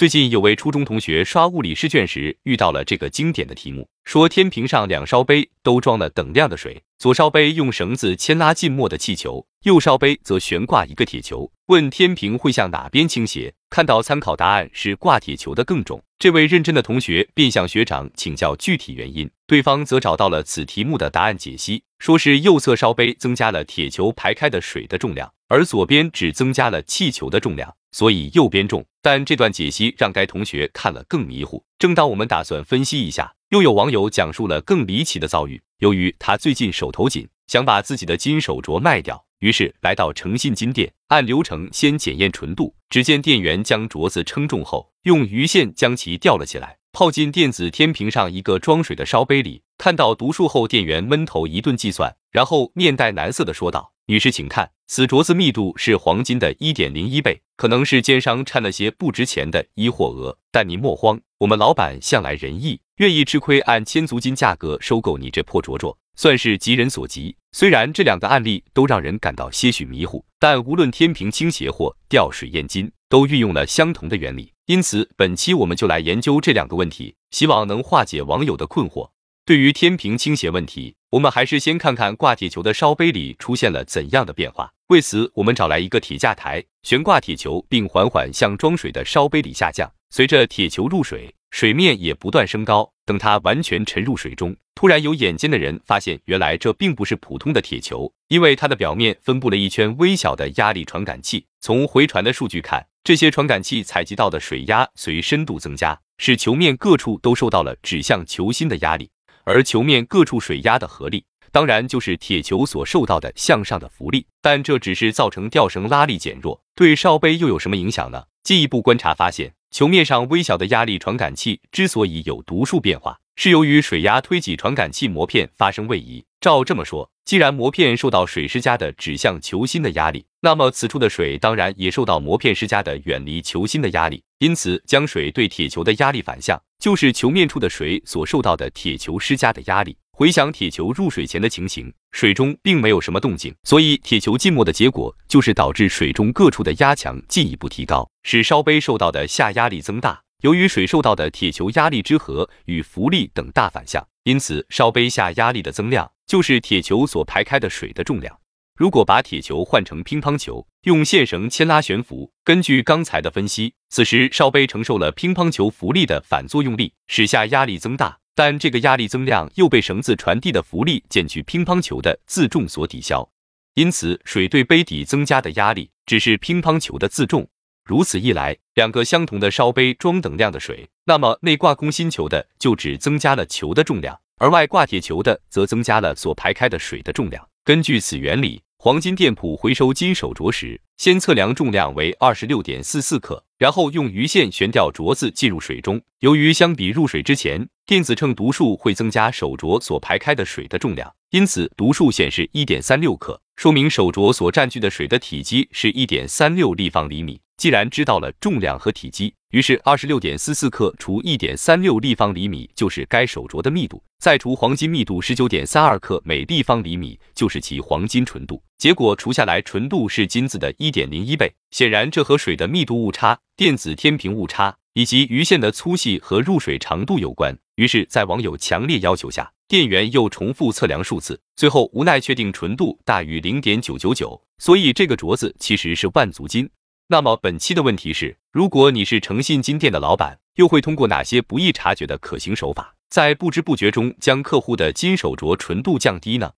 最近有位初中同学刷物理试卷时遇到了这个经典的题目，说天平上两烧杯都装了等量的水，左烧杯用绳子牵拉浸没的气球，右烧杯则悬挂一个铁球，问天平会向哪边倾斜？看到参考答案是挂铁球的更重，这位认真的同学便向学长请教具体原因，对方则找到了此题目的答案解析，说是右侧烧杯增加了铁球排开的水的重量，而左边只增加了气球的重量。所以右边重，但这段解析让该同学看了更迷糊。正当我们打算分析一下，又有网友讲述了更离奇的遭遇。由于他最近手头紧，想把自己的金手镯卖掉，于是来到诚信金店，按流程先检验纯度。只见店员将镯子称重后，用鱼线将其吊了起来，泡进电子天平上一个装水的烧杯里。看到读数后，店员闷头一顿计算，然后面带难色的说道。女士，请看，此镯子密度是黄金的一点零一倍，可能是奸商掺了些不值钱的一货额，但你莫慌，我们老板向来仁义，愿意吃亏按千足金价格收购你这破镯镯，算是急人所急。虽然这两个案例都让人感到些许迷糊，但无论天平倾斜或吊水验金，都运用了相同的原理。因此，本期我们就来研究这两个问题，希望能化解网友的困惑。对于天平倾斜问题，我们还是先看看挂铁球的烧杯里出现了怎样的变化。为此，我们找来一个铁架台，悬挂铁球，并缓缓向装水的烧杯里下降。随着铁球入水，水面也不断升高。等它完全沉入水中，突然有眼尖的人发现，原来这并不是普通的铁球，因为它的表面分布了一圈微小的压力传感器。从回传的数据看，这些传感器采集到的水压随深度增加，使球面各处都受到了指向球心的压力。而球面各处水压的合力，当然就是铁球所受到的向上的浮力。但这只是造成吊绳拉力减弱，对烧杯又有什么影响呢？进一步观察发现，球面上微小的压力传感器之所以有读数变化，是由于水压推挤传感器膜片发生位移。照这么说，既然膜片受到水施加的指向球心的压力，那么此处的水当然也受到膜片施加的远离球心的压力。因此，将水对铁球的压力反向。就是球面处的水所受到的铁球施加的压力。回想铁球入水前的情形，水中并没有什么动静，所以铁球浸没的结果就是导致水中各处的压强进一步提高，使烧杯受到的下压力增大。由于水受到的铁球压力之和与浮力等大反向，因此烧杯下压力的增量就是铁球所排开的水的重量。如果把铁球换成乒乓球，用线绳牵拉悬浮，根据刚才的分析，此时烧杯承受了乒乓球浮力的反作用力，使下压力增大，但这个压力增量又被绳子传递的浮力减去乒乓球的自重所抵消，因此水对杯底增加的压力只是乒乓球的自重。如此一来，两个相同的烧杯装等量的水，那么内挂空心球的就只增加了球的重量，而外挂铁球的则增加了所排开的水的重量。根据此原理。黄金店铺回收金手镯时，先测量重量为二十六点四四克，然后用鱼线悬吊镯子进入水中。由于相比入水之前，电子秤读数会增加手镯所排开的水的重量，因此读数显示一点三六克，说明手镯所占据的水的体积是一点三六立方厘米。既然知道了重量和体积，于是二十六点四四克除一点三六立方厘米就是该手镯的密度，再除黄金密度十九点三二克每立方厘米就是其黄金纯度。结果除下来，纯度是金子的一点零一倍。显然，这和水的密度误差、电子天平误差以及鱼线的粗细和入水长度有关。于是，在网友强烈要求下，店员又重复测量数次，最后无奈确定纯度大于零点九九九，所以这个镯子其实是万足金。那么本期的问题是，如果你是诚信金店的老板，又会通过哪些不易察觉的可行手法，在不知不觉中将客户的金手镯纯度降低呢？